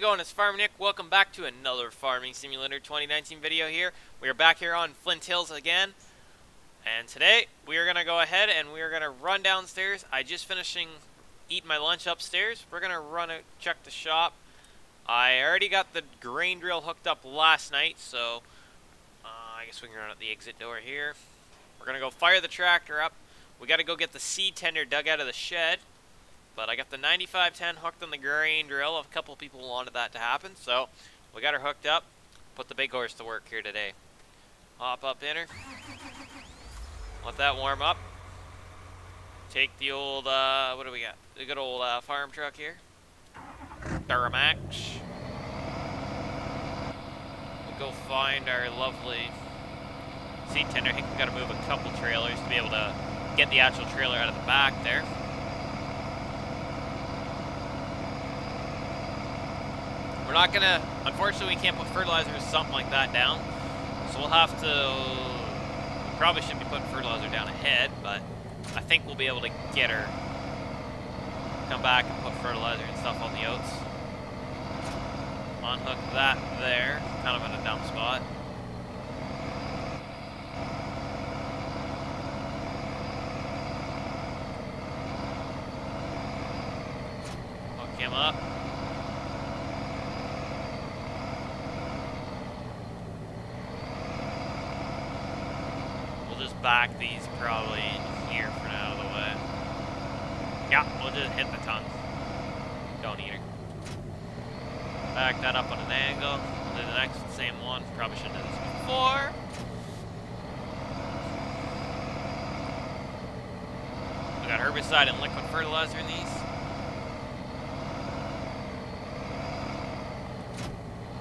it going? It's Farmer Nick. Welcome back to another Farming Simulator 2019 video here. We are back here on Flint Hills again. And today, we are going to go ahead and we are going to run downstairs. I just finishing eating my lunch upstairs. We're going to run out, check the shop. I already got the grain drill hooked up last night, so uh, I guess we can run out the exit door here. We're going to go fire the tractor up. We got to go get the seed tender dug out of the shed. But I got the 9510 hooked on the grain drill. A couple people wanted that to happen, so we got her hooked up. Put the big horse to work here today. Hop up in her. Let that warm up. Take the old, uh, what do we got? The good old uh, farm truck here. Duramax. We'll go find our lovely seed tender. I think we got to move a couple trailers to be able to get the actual trailer out of the back there. We're not gonna, unfortunately we can't put fertilizer or something like that down. So we'll have to, we probably shouldn't be putting fertilizer down ahead, but I think we'll be able to get her, come back and put fertilizer and stuff on the oats. Unhook that there, kind of in a dumb spot. Hook him up. Back these probably here for now, out of the way. Yeah, we'll just hit the tongue. Don't eat her. Back that up on an angle. We'll do the next same one. Probably should have done this before. We got herbicide and liquid fertilizer in these.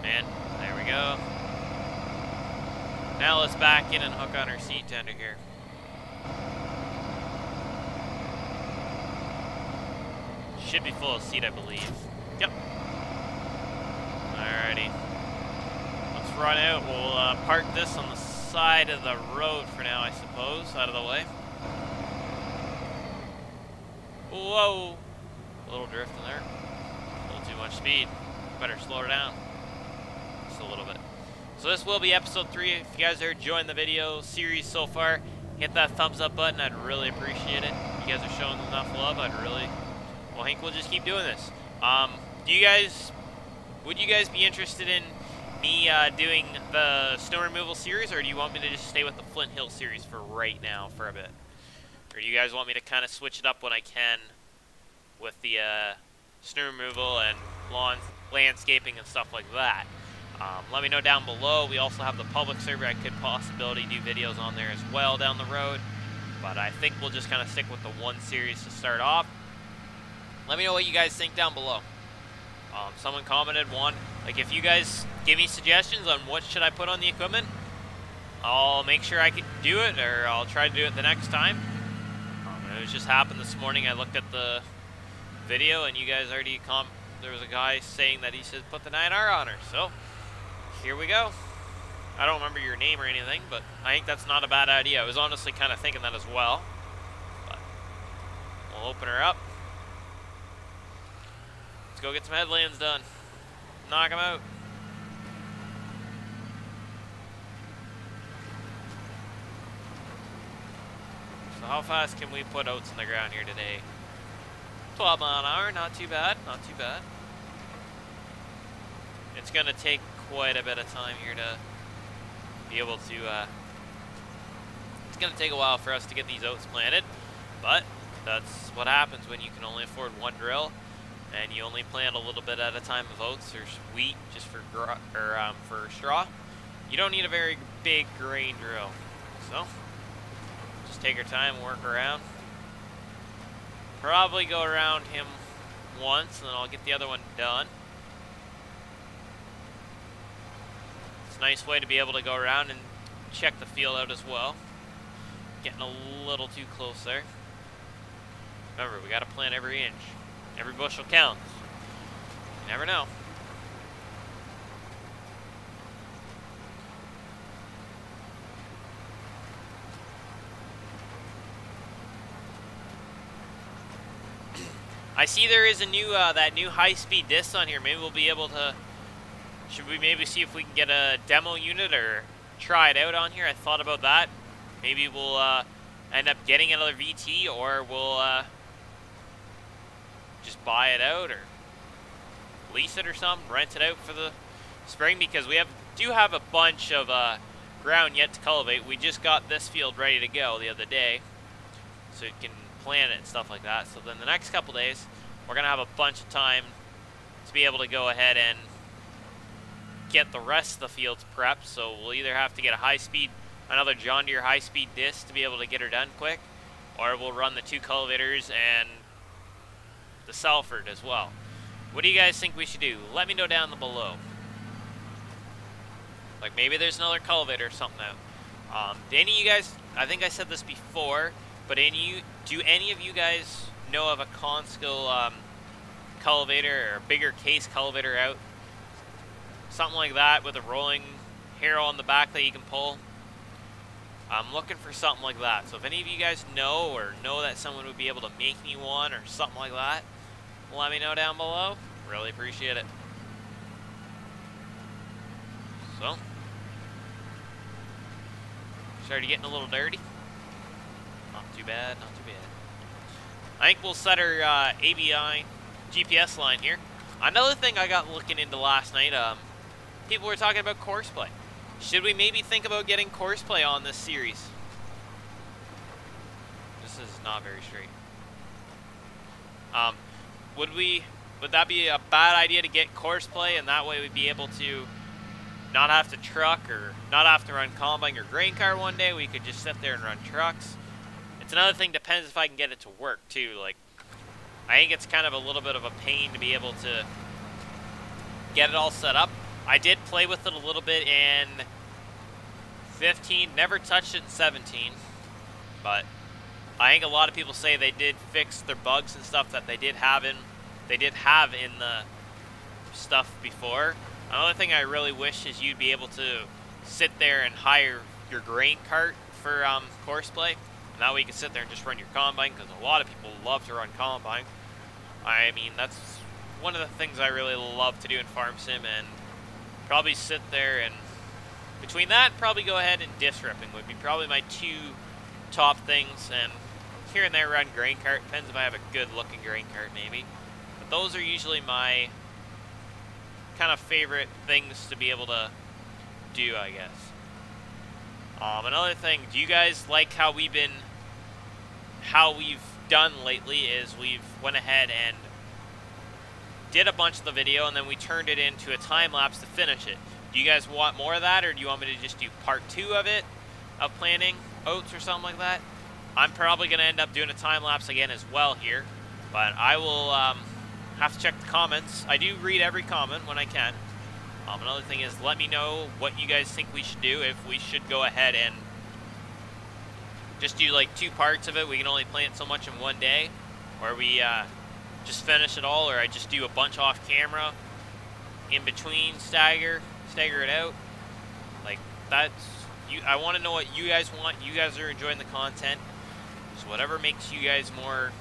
And there we go. Now let's back in and hook on our seed tender here. Should be full of seed, I believe. Yep. Alrighty. Let's run out. We'll uh, park this on the side of the road for now, I suppose, out of the way. Whoa! A little drift in there. A little too much speed. Better slow her down. Just a little bit. So this will be episode 3. If you guys are enjoying the video series so far, hit that thumbs up button. I'd really appreciate it. You guys are showing enough love. I'd really... Well, Hank, we'll just keep doing this. Um, do you guys... Would you guys be interested in me uh, doing the snow removal series, or do you want me to just stay with the Flint Hill series for right now for a bit? Or do you guys want me to kind of switch it up when I can with the uh, snow removal and lawn landscaping and stuff like that? Um, let me know down below. We also have the public server. I could possibility do videos on there as well down the road. But I think we'll just kind of stick with the one series to start off. Let me know what you guys think down below. Um, someone commented one. Like if you guys give me suggestions on what should I put on the equipment, I'll make sure I can do it or I'll try to do it the next time. Um, it was just happened this morning. I looked at the video and you guys already com there was a guy saying that he said put the 9R on her. So here we go. I don't remember your name or anything, but I think that's not a bad idea. I was honestly kind of thinking that as well. But we'll open her up. Let's go get some headlands done. Knock them out. So how fast can we put oats in the ground here today? 12 mile an hour, not too bad, not too bad. It's going to take quite a bit of time here to be able to, uh, it's going to take a while for us to get these oats planted, but that's what happens when you can only afford one drill and you only plant a little bit at a time of oats or wheat just for or um, for straw. You don't need a very big grain drill, so just take your time, work around. Probably go around him once, and then I'll get the other one done. Nice way to be able to go around and check the field out as well. Getting a little too close there. Remember, we got to plant every inch. Every bushel counts. You never know. I see there is a new, uh, that new high-speed disc on here. Maybe we'll be able to, should we maybe see if we can get a demo unit or try it out on here? I thought about that. Maybe we'll uh, end up getting another VT or we'll uh, just buy it out or lease it or something, rent it out for the spring because we have do have a bunch of uh, ground yet to cultivate. We just got this field ready to go the other day, so you can plant it and stuff like that. So then the next couple days, we're gonna have a bunch of time to be able to go ahead and get the rest of the fields prepped. So we'll either have to get a high-speed, another John Deere high-speed disc to be able to get her done quick, or we'll run the two cultivators and the Salford as well. What do you guys think we should do? Let me know down below. Like maybe there's another cultivator or something out. Um, any of you guys, I think I said this before, but any do any of you guys know of a Conseco um, cultivator or a bigger Case cultivator out? Something like that with a rolling harrow on the back that you can pull. I'm looking for something like that. So if any of you guys know or know that someone would be able to make me one or something like that, let me know down below. Really appreciate it. So, started getting a little dirty. Not too bad, not too bad. I think we'll set our uh, ABI GPS line here. Another thing I got looking into last night, um, people were talking about courseplay. Should we maybe think about getting courseplay on this series? This is not very straight. Um, would we, would that be a bad idea to get courseplay and that way we'd be able to not have to truck or not have to run combine or grain car one day. We could just sit there and run trucks. It's another thing, depends if I can get it to work too. Like, I think it's kind of a little bit of a pain to be able to get it all set up. I did play with it a little bit in 15, never touched it in 17, but I think a lot of people say they did fix their bugs and stuff that they did have in, they did have in the stuff before. Another thing I really wish is you'd be able to sit there and hire your grain cart for um, courseplay. And that way you can sit there and just run your combine because a lot of people love to run combine. I mean, that's one of the things I really love to do in Farm Sim and probably sit there and between that, probably go ahead and disc ripping would be probably my two top things and here and there run grain cart. Depends if I have a good looking grain cart maybe. But those are usually my kind of favorite things to be able to do, I guess. Um, another thing, do you guys like how we've been, how we've done lately is we've went ahead and did a bunch of the video and then we turned it into a time lapse to finish it. Do you guys want more of that or do you want me to just do part two of it, of planting oats or something like that? I'm probably going to end up doing a time lapse again as well here, but I will um, have to check the comments. I do read every comment when I can. Um, another thing is let me know what you guys think we should do, if we should go ahead and just do like two parts of it. We can only plant so much in one day, or we uh, just finish it all, or I just do a bunch off camera in between, stagger, stagger it out. Like that's, you. I want to know what you guys want. You guys are enjoying the content. So whatever makes you guys more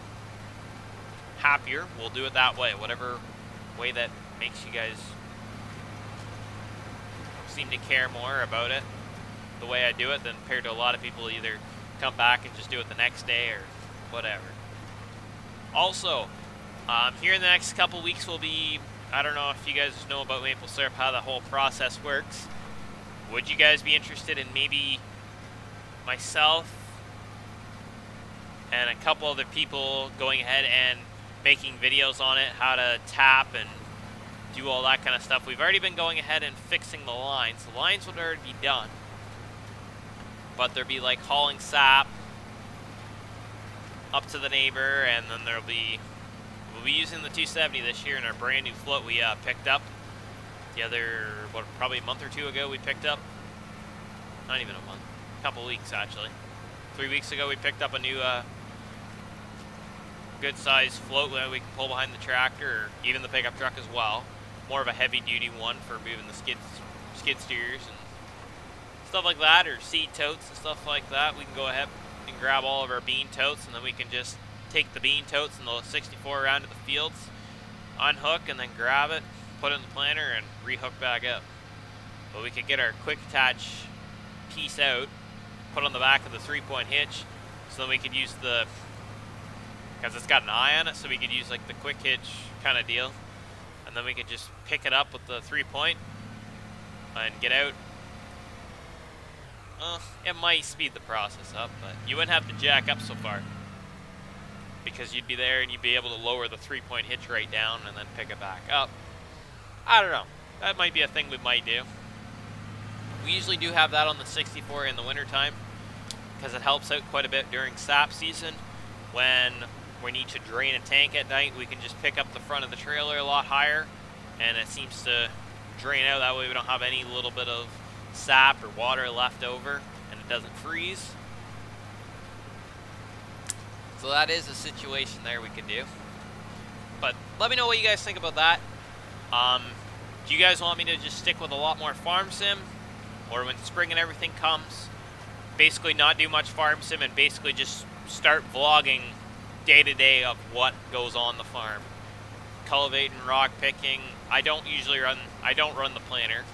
happier, we'll do it that way. Whatever way that makes you guys seem to care more about it, the way I do it, than compared to a lot of people either come back and just do it the next day or whatever. Also, um, here in the next couple weeks will be, I don't know if you guys know about maple syrup, how the whole process works. Would you guys be interested in maybe myself and a couple other people going ahead and making videos on it, how to tap and do all that kind of stuff. We've already been going ahead and fixing the lines. The lines would already be done. But there'll be like hauling sap up to the neighbor, and then there'll be, we'll be using the 270 this year in our brand new float we uh, picked up. The other, what, probably a month or two ago we picked up. Not even a month, a couple weeks actually. Three weeks ago we picked up a new uh, good sized float that we can pull behind the tractor or even the pickup truck as well. More of a heavy duty one for moving the skid, skid steers and stuff like that or seed totes and stuff like that. We can go ahead and grab all of our bean totes and then we can just take the bean totes and the 64 around to the fields, unhook and then grab it, put it in the planter and rehook back up. But we could get our quick attach piece out, put on the back of the three point hitch, so then we could use the, because it's got an eye on it, so we could use like the quick hitch kind of deal. And then we could just pick it up with the three point and get out. Uh, it might speed the process up, but you wouldn't have to jack up so far. Because you'd be there and you'd be able to lower the three point hitch right down and then pick it back up. I don't know. That might be a thing we might do. We usually do have that on the 64 in the wintertime because it helps out quite a bit during sap season when we need to drain a tank at night we can just pick up the front of the trailer a lot higher and it seems to drain out that way we don't have any little bit of sap or water left over and it doesn't freeze so that is a situation there we could do but let me know what you guys think about that um, do you guys want me to just stick with a lot more farm sim or when spring and everything comes, basically not do much farm sim and basically just start vlogging day to day of what goes on the farm. Cultivating, rock picking. I don't usually run, I don't run the planter,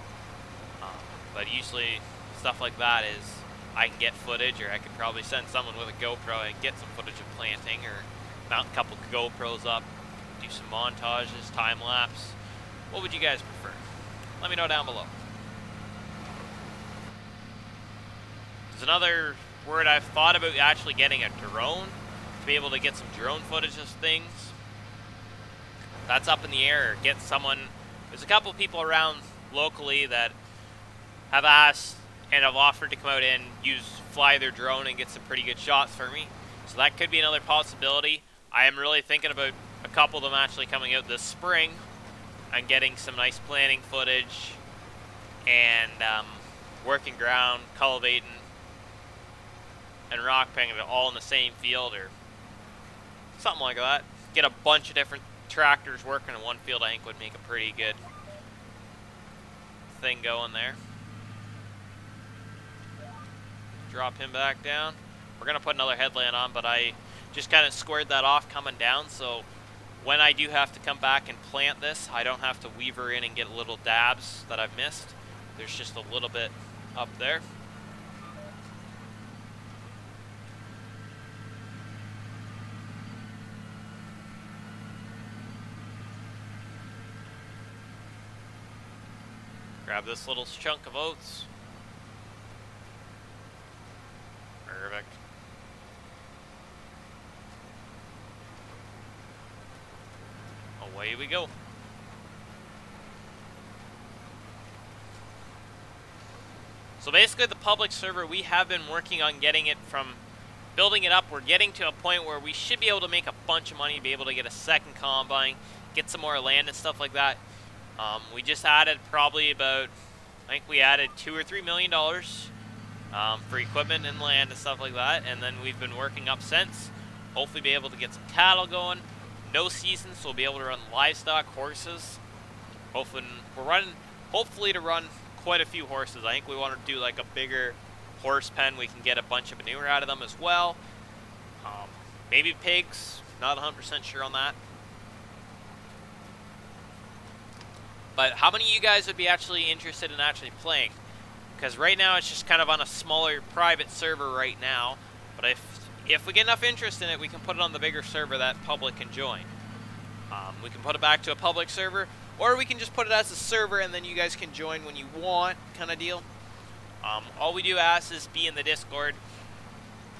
um, but usually stuff like that is I can get footage or I could probably send someone with a GoPro and get some footage of planting or mount a couple GoPros up, do some montages, time lapse. What would you guys prefer? Let me know down below. There's another word I've thought about actually getting a drone to be able to get some drone footage of things. That's up in the air. Get someone. There's a couple people around locally that have asked and I've offered to come out and use fly their drone and get some pretty good shots for me. So that could be another possibility. I am really thinking about a couple of them actually coming out this spring and getting some nice planting footage and um, working ground, cultivating, and rock picking all in the same field or something like that. Get a bunch of different tractors working in one field I think would make a pretty good thing going there. Drop him back down. We're going to put another headland on, but I just kind of squared that off coming down, so when I do have to come back and plant this, I don't have to weaver in and get little dabs that I've missed. There's just a little bit up there. Grab this little chunk of oats. Away we go. So basically the public server, we have been working on getting it from building it up. We're getting to a point where we should be able to make a bunch of money, be able to get a second combine, get some more land and stuff like that. Um, we just added probably about, I think we added two or three million dollars um, for equipment and land and stuff like that, and then we've been working up since. Hopefully, be able to get some cattle going. No season, so we'll be able to run livestock, horses. Hopefully, we're running. Hopefully, to run quite a few horses. I think we want to do like a bigger horse pen. We can get a bunch of manure out of them as well. Um, maybe pigs. Not 100% sure on that. But how many of you guys would be actually interested in actually playing? Because right now it's just kind of on a smaller private server right now. But if if we get enough interest in it, we can put it on the bigger server that public can join. Um, we can put it back to a public server, or we can just put it as a server and then you guys can join when you want, kind of deal. Um, all we do ask is be in the Discord.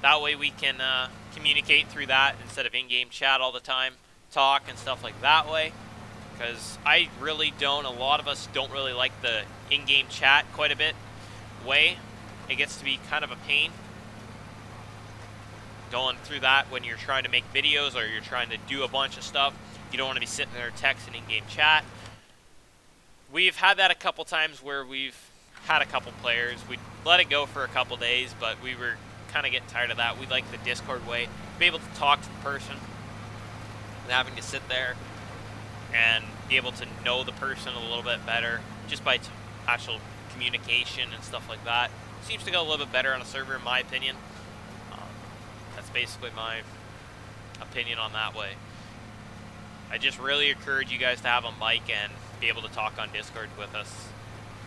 That way we can uh, communicate through that instead of in-game chat all the time, talk and stuff like that way because I really don't, a lot of us don't really like the in-game chat quite a bit way. It gets to be kind of a pain going through that when you're trying to make videos or you're trying to do a bunch of stuff. You don't want to be sitting there texting in-game chat. We've had that a couple times where we've had a couple players. We let it go for a couple days, but we were kind of getting tired of that. We like the Discord way, be able to talk to the person, and having to sit there and be able to know the person a little bit better just by actual communication and stuff like that. Seems to go a little bit better on a server in my opinion. Um, that's basically my opinion on that way. I just really encourage you guys to have a mic and be able to talk on Discord with us.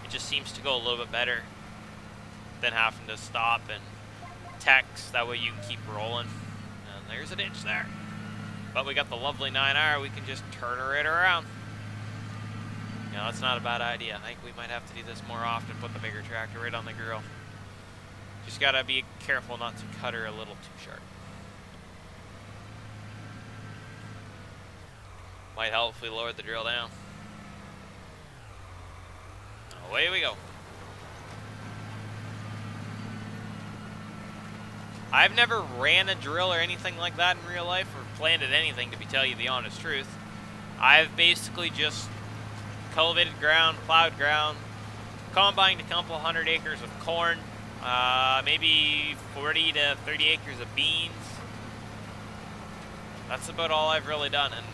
It just seems to go a little bit better than having to stop and text. That way you can keep rolling. And there's an inch there. But we got the lovely 9R. We can just turn right around. That's not a bad idea. I think we might have to do this more often. Put the bigger tractor right on the grill. Just gotta be careful not to cut her a little too sharp. Might help if we lower the drill down. Away we go. I've never ran a drill or anything like that in real life, or planted anything, to be tell you the honest truth. I've basically just cultivated ground, plowed ground, combined a couple hundred acres of corn, uh, maybe 40 to 30 acres of beans. That's about all I've really done, and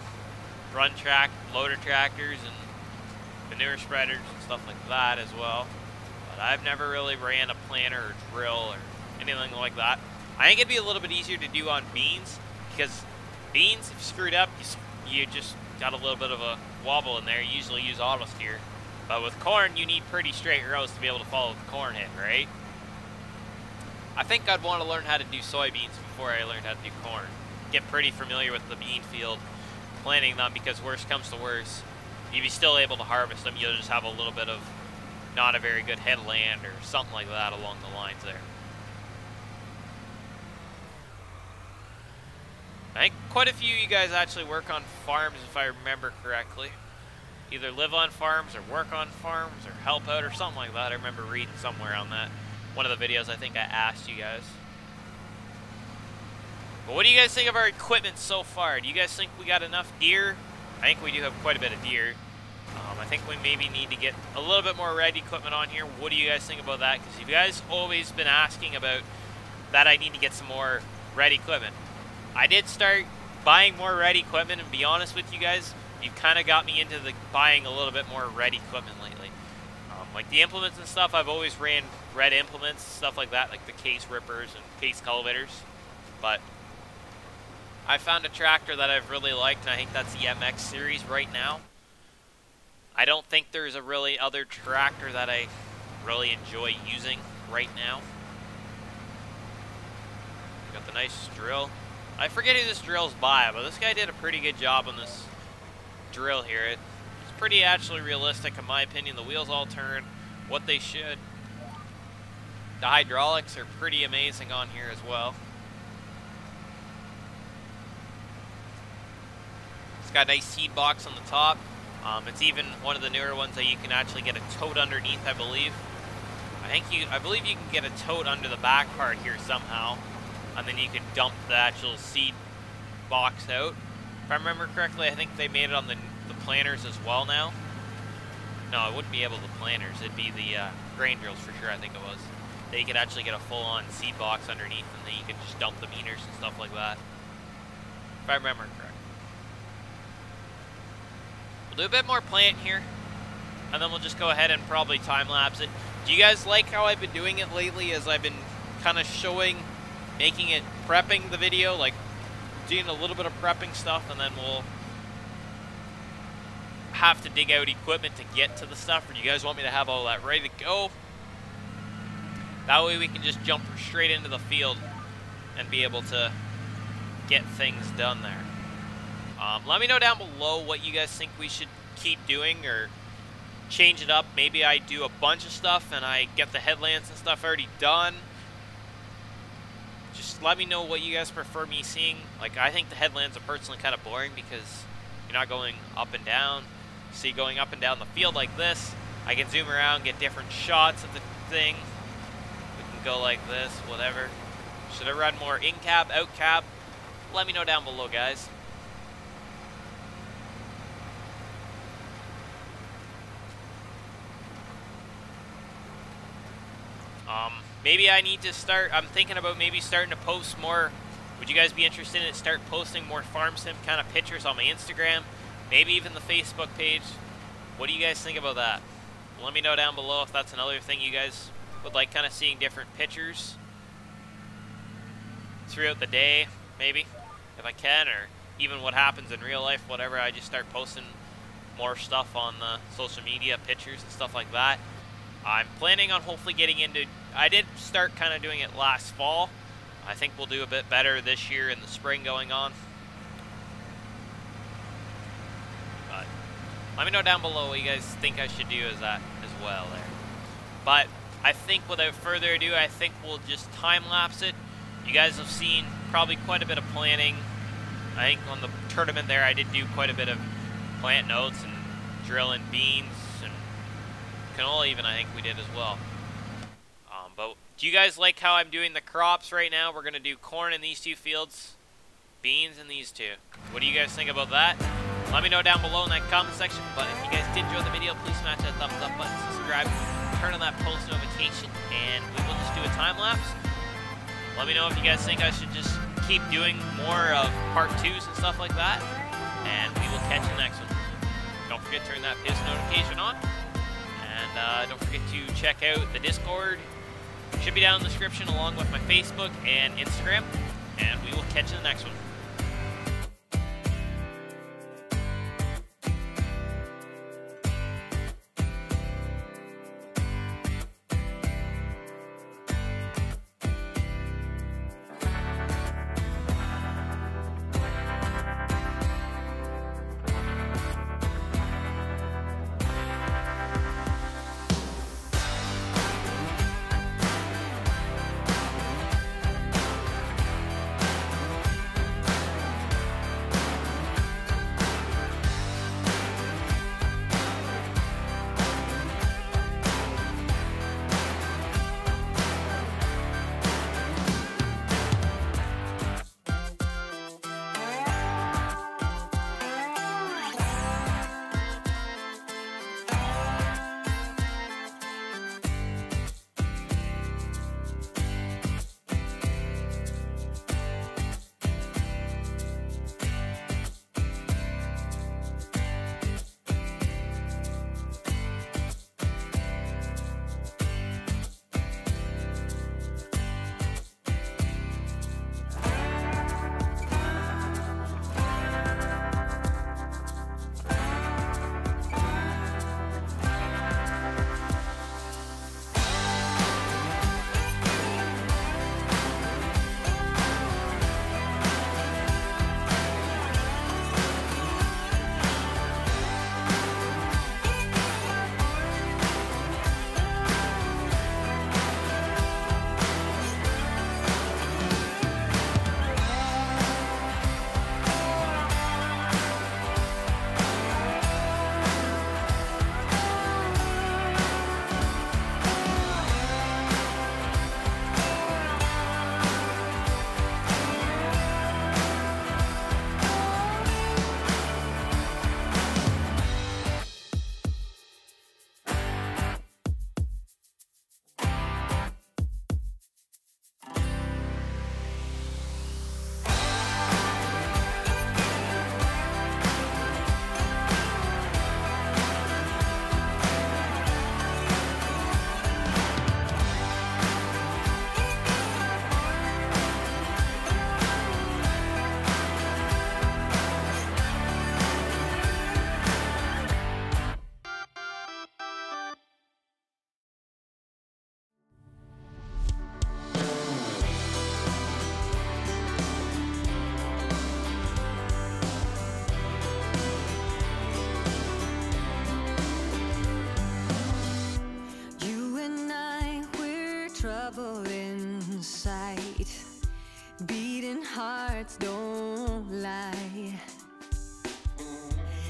run track, loader tractors, and manure spreaders and stuff like that as well. But I've never really ran a planter or drill or anything like that. I think it'd be a little bit easier to do on beans because beans, if you screwed up, you, you just got a little bit of a wobble in there. You usually use auto steer. But with corn, you need pretty straight rows to be able to follow the corn hit, right? I think I'd want to learn how to do soybeans before I learned how to do corn. Get pretty familiar with the bean field, planting them, because worst comes to worst, you'd be still able to harvest them. You'll just have a little bit of not a very good headland or something like that along the lines there. I think quite a few of you guys actually work on farms, if I remember correctly. Either live on farms or work on farms or help out or something like that. I remember reading somewhere on that. One of the videos I think I asked you guys. But what do you guys think of our equipment so far? Do you guys think we got enough Deere? I think we do have quite a bit of Deere. Um, I think we maybe need to get a little bit more red equipment on here. What do you guys think about that? Because you guys always been asking about that I need to get some more red equipment. I did start buying more red equipment, and be honest with you guys, you've kind of got me into the buying a little bit more red equipment lately. Um, like the implements and stuff, I've always ran red implements, stuff like that, like the Case rippers and Case cultivators. But I found a tractor that I've really liked, and I think that's the MX series right now. I don't think there's a really other tractor that I really enjoy using right now. Got the nice drill. I forget who this drill's by, but this guy did a pretty good job on this drill here. It's pretty actually realistic in my opinion. The wheels all turn what they should. The hydraulics are pretty amazing on here as well. It's got a nice seed box on the top. Um, it's even one of the newer ones that you can actually get a tote underneath, I believe. I think you, I believe you can get a tote under the back part here somehow and then you can dump the actual seed box out. If I remember correctly, I think they made it on the, the planters as well now. No, it wouldn't be able to planters. It'd be the uh, grain drills for sure, I think it was. That you could actually get a full-on seed box underneath, and then you could just dump the meters and stuff like that. If I remember correct. We'll do a bit more plant here, and then we'll just go ahead and probably time-lapse it. Do you guys like how I've been doing it lately as I've been kind of showing making it, prepping the video, like doing a little bit of prepping stuff, and then we'll have to dig out equipment to get to the stuff, or do you guys want me to have all that ready to go? That way we can just jump straight into the field and be able to get things done there. Um, let me know down below what you guys think we should keep doing or change it up. Maybe I do a bunch of stuff and I get the headlands and stuff already done let me know what you guys prefer me seeing. Like, I think the headlands are personally kind of boring because you're not going up and down. See, going up and down the field like this, I can zoom around, get different shots of the thing. We can go like this, whatever. Should I run more in cab, out cab? Let me know down below, guys. Um, maybe I need to start, I'm thinking about maybe starting to post more, would you guys be interested in start posting more farm sim kind of pictures on my Instagram, maybe even the Facebook page. What do you guys think about that? Let me know down below if that's another thing you guys would like kind of seeing different pictures throughout the day, maybe. if I can, or even what happens in real life, whatever. I just start posting more stuff on the social media, pictures and stuff like that. I'm planning on hopefully getting into. I did start kind of doing it last fall. I think we'll do a bit better this year in the spring going on. But let me know down below what you guys think I should do as that as well there. But I think without further ado, I think we'll just time lapse it. You guys have seen probably quite a bit of planning. I think on the tournament there, I did do quite a bit of plant notes and drilling beans canola even I think we did as well. Um, but do you guys like how I'm doing the crops right now? We're going to do corn in these two fields, beans in these two. What do you guys think about that? Let me know down below in that comment section. But if you guys did enjoy the video, please smash that thumbs up button, subscribe, turn on that post notification, and we will just do a time lapse. Let me know if you guys think I should just keep doing more of part twos and stuff like that. And we will catch you next one. Don't forget to turn that post notification on. Uh, don't forget to check out the Discord. Should be down in the description along with my Facebook and Instagram. And we will catch you in the next one.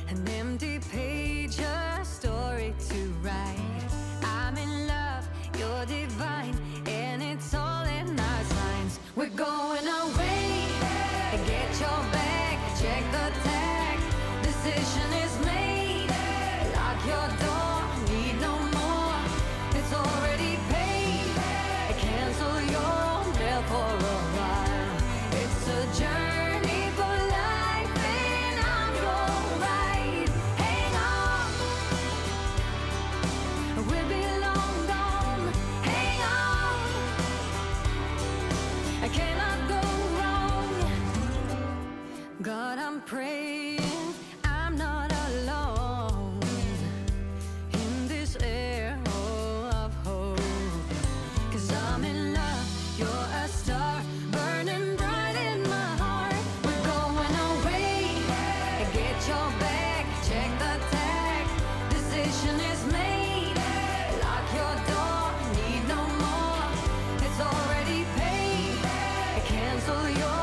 An empty page. all your